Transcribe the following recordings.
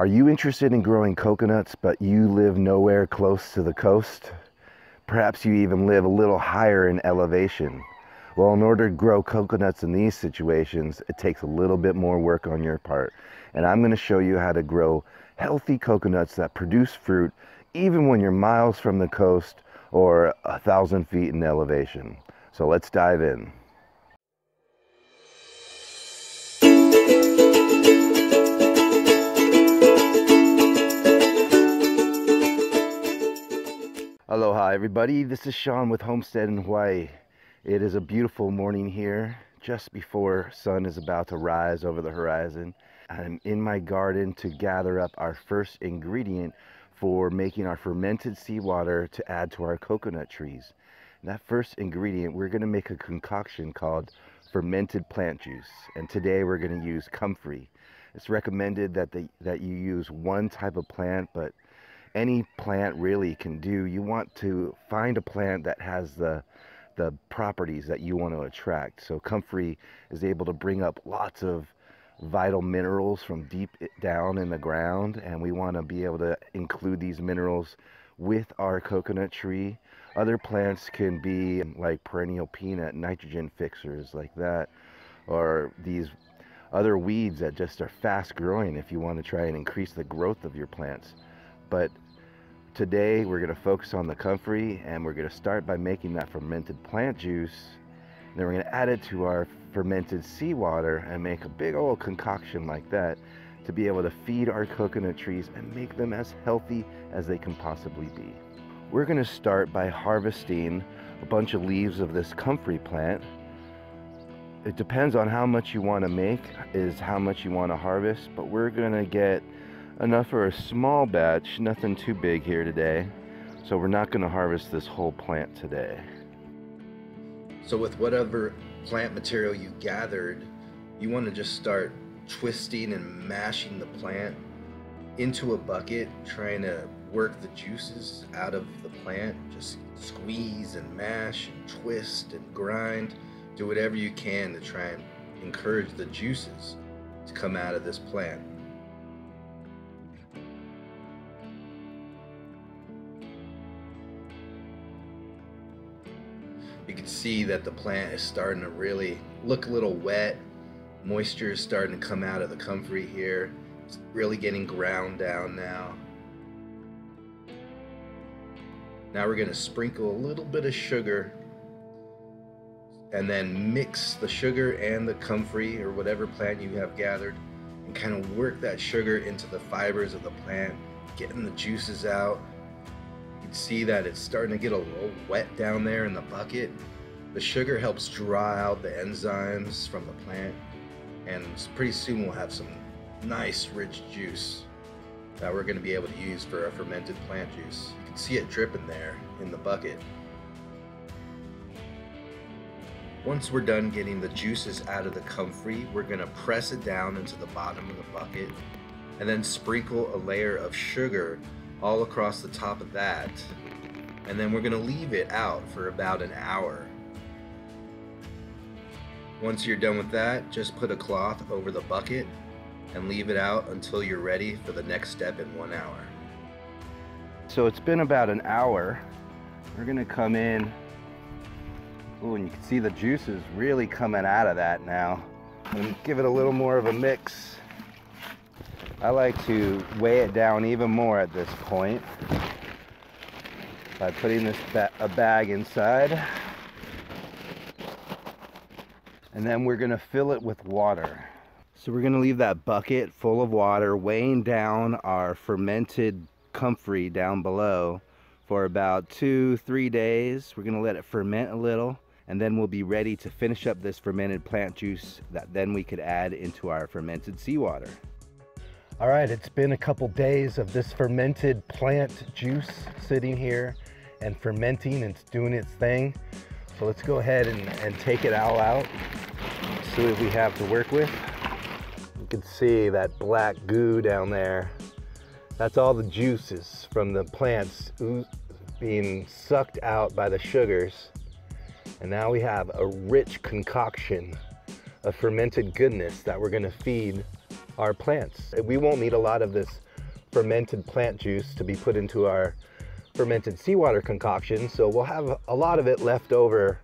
Are you interested in growing coconuts, but you live nowhere close to the coast? Perhaps you even live a little higher in elevation. Well, in order to grow coconuts in these situations, it takes a little bit more work on your part. And I'm going to show you how to grow healthy coconuts that produce fruit even when you're miles from the coast or a thousand feet in elevation. So let's dive in. Aloha everybody, this is Sean with Homesteadin' Hawaii. It is a beautiful morning here, just before sun is about to rise over the horizon. I'm in my garden to gather up our first ingredient for making our fermented seawater to add to our coconut trees. And that first ingredient, we're gonna make a concoction called fermented plant juice. And today we're gonna use comfrey. It's recommended that, that you use one type of plant, but any plant really can do. You want to find a plant that has the the properties that you want to attract. So comfrey is able to bring up lots of vital minerals from deep down in the ground and we want to be able to include these minerals with our coconut tree. Other plants can be like perennial peanut, nitrogen fixers like that, or these other weeds that just are fast growing if you want to try and increase the growth of your plants. But today we're going to focus on the comfrey and we're going to start by making that fermented plant juice. Then we're going to add it to our fermented seawater and make a big old concoction like that to be able to feed our coconut trees and make them as healthy as they can possibly be. We're going to start by harvesting a bunch of leaves of this comfrey plant. It depends on how much you want to make is how much you want to harvest, but we're going to get enough for a small batch, nothing too big here today. So we're not going to harvest this whole plant today. So with whatever plant material you gathered, you want to just start twisting and mashing the plant into a bucket, trying to work the juices out of the plant. Just squeeze and mash and twist and grind. Do whatever you can to try and encourage the juices to come out of this plant. You can see that the plant is starting to really look a little wet. Moisture is starting to come out of the comfrey here. It's really getting ground down now. Now we're going to sprinkle a little bit of sugar and then mix the sugar and the comfrey or whatever plant you have gathered and kind of work that sugar into the fibers of the plant, getting the juices out see that it's starting to get a little wet down there in the bucket. The sugar helps dry out the enzymes from the plant, and pretty soon we'll have some nice rich juice that we're going to be able to use for a fermented plant juice. You can see it dripping there in the bucket. Once we're done getting the juices out of the comfrey, we're going to press it down into the bottom of the bucket and then sprinkle a layer of sugar all across the top of that. And then we're going to leave it out for about an hour. Once you're done with that, just put a cloth over the bucket and leave it out until you're ready for the next step in one hour. So it's been about an hour. We're gonna come in. Oh, and you can see the juices really coming out of that now. And give it a little more of a mix. I like to weigh it down even more at this point by putting this ba a bag inside. And then we're gonna fill it with water. So we're gonna leave that bucket full of water weighing down our fermented comfrey down below for about two, three days. We're gonna let it ferment a little and then we'll be ready to finish up this fermented plant juice that then we could add into our fermented seawater. All right, it's been a couple days of this fermented plant juice sitting here and fermenting and it's doing its thing. So let's go ahead and, and take it all out, see what we have to work with. You can see that black goo down there. That's all the juices from the plants being sucked out by the sugars. And now we have a rich concoction of fermented goodness that we're gonna feed our plants. We won't need a lot of this fermented plant juice to be put into our fermented seawater concoction. So we'll have a lot of it left over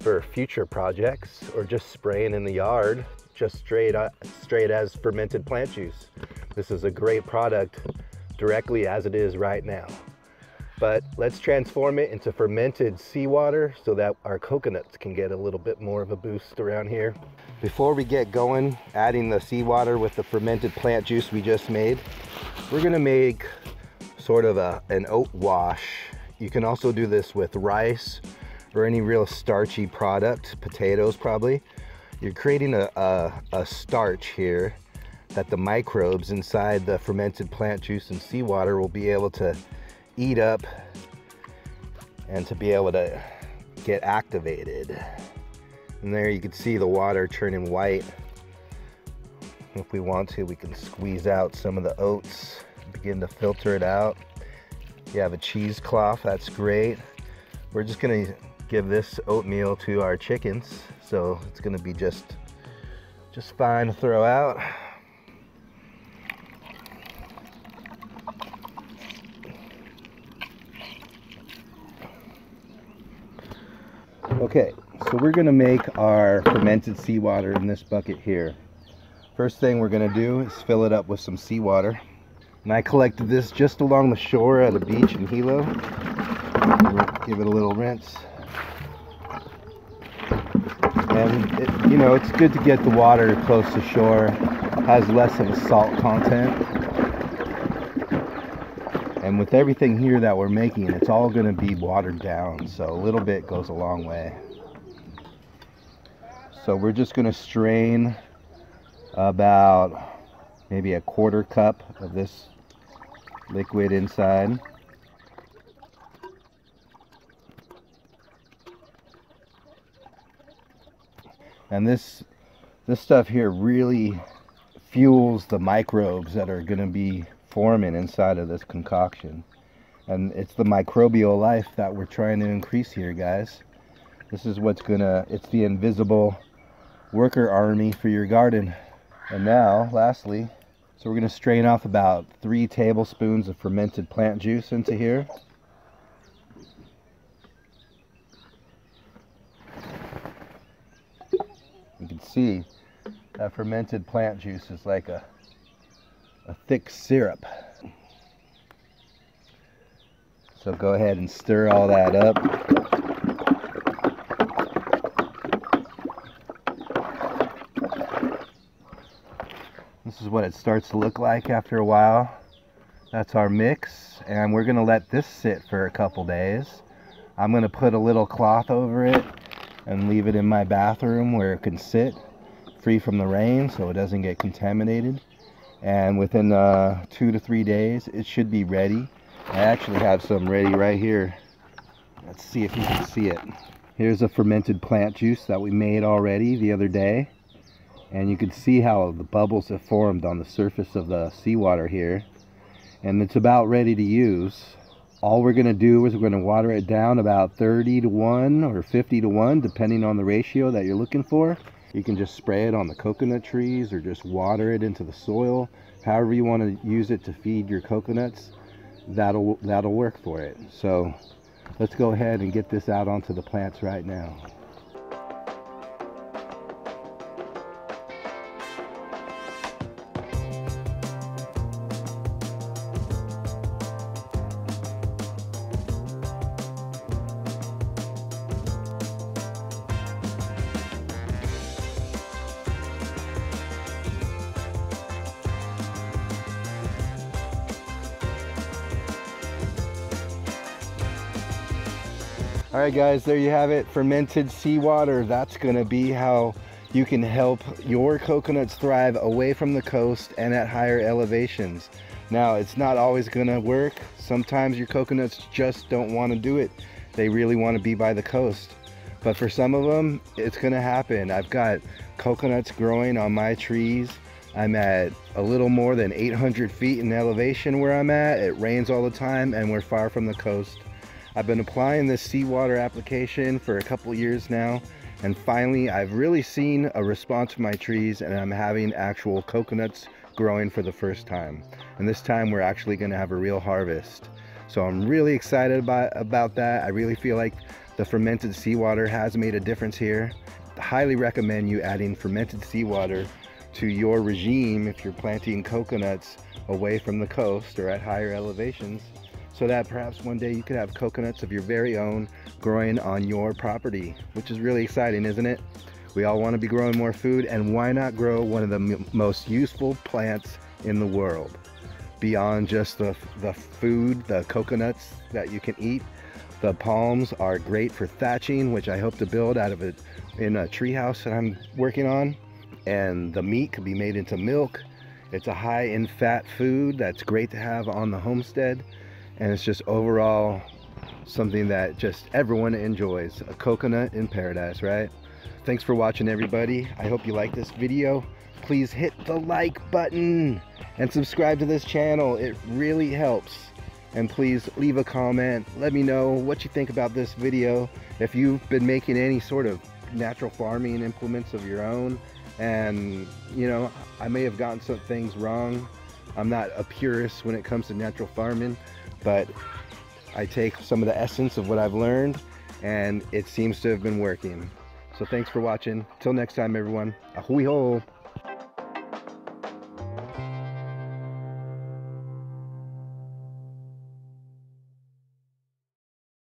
for future projects or just spraying in the yard, just straight, straight as fermented plant juice. This is a great product directly as it is right now. But let's transform it into fermented seawater so that our coconuts can get a little bit more of a boost around here. Before we get going, adding the seawater with the fermented plant juice we just made, we're gonna make sort of a, an oat wash. You can also do this with rice or any real starchy product, potatoes probably. You're creating a, a, a starch here that the microbes inside the fermented plant juice and seawater will be able to eat up and to be able to get activated. And there you can see the water turning white. If we want to, we can squeeze out some of the oats, begin to filter it out. You have a cheesecloth, that's great. We're just gonna give this oatmeal to our chickens. So it's gonna be just, just fine to throw out. Okay, so we're gonna make our fermented seawater in this bucket here. First thing we're gonna do is fill it up with some seawater. And I collected this just along the shore at a beach in Hilo. Give it a little rinse. And it, you know, it's good to get the water close to shore. It Has less of a salt content. And with everything here that we're making, it's all going to be watered down. So a little bit goes a long way. So we're just going to strain about maybe a quarter cup of this liquid inside. And this this stuff here really fuels the microbes that are going to be forming inside of this concoction. And it's the microbial life that we're trying to increase here, guys. This is what's gonna, it's the invisible worker army for your garden. And now, lastly, so we're gonna strain off about three tablespoons of fermented plant juice into here. You can see that fermented plant juice is like a a thick syrup. So go ahead and stir all that up. This is what it starts to look like after a while. That's our mix and we're gonna let this sit for a couple days. I'm gonna put a little cloth over it and leave it in my bathroom where it can sit free from the rain so it doesn't get contaminated. And within uh, two to three days it should be ready. I actually have some ready right here. Let's see if you can see it. Here's a fermented plant juice that we made already the other day and you can see how the bubbles have formed on the surface of the seawater here and it's about ready to use all we're going to do is we're going to water it down about 30 to 1 or 50 to 1 depending on the ratio that you're looking for you can just spray it on the coconut trees or just water it into the soil. However you want to use it to feed your coconuts, that'll, that'll work for it. So let's go ahead and get this out onto the plants right now. All right, guys, there you have it. Fermented seawater. That's going to be how you can help your coconuts thrive away from the coast and at higher elevations. Now, it's not always going to work. Sometimes your coconuts just don't want to do it. They really want to be by the coast. But for some of them, it's going to happen. I've got coconuts growing on my trees. I'm at a little more than 800 feet in elevation where I'm at. It rains all the time and we're far from the coast. I've been applying this seawater application for a couple years now and finally I've really seen a response from my trees and I'm having actual coconuts growing for the first time. And this time we're actually going to have a real harvest. So I'm really excited about, about that. I really feel like the fermented seawater has made a difference here. I highly recommend you adding fermented seawater to your regime if you're planting coconuts away from the coast or at higher elevations so that perhaps one day you could have coconuts of your very own growing on your property, which is really exciting, isn't it? We all want to be growing more food, and why not grow one of the most useful plants in the world? Beyond just the, the food, the coconuts that you can eat, the palms are great for thatching, which I hope to build out of it in a treehouse that I'm working on. And the meat can be made into milk. It's a high in fat food that's great to have on the homestead. And it's just overall something that just everyone enjoys. A coconut in paradise, right? Thanks for watching everybody. I hope you like this video. Please hit the like button and subscribe to this channel. It really helps. And please leave a comment. Let me know what you think about this video. If you've been making any sort of natural farming implements of your own. And, you know, I may have gotten some things wrong. I'm not a purist when it comes to natural farming, but I take some of the essence of what I've learned and it seems to have been working. So thanks for watching. Till next time, everyone. A hui hou!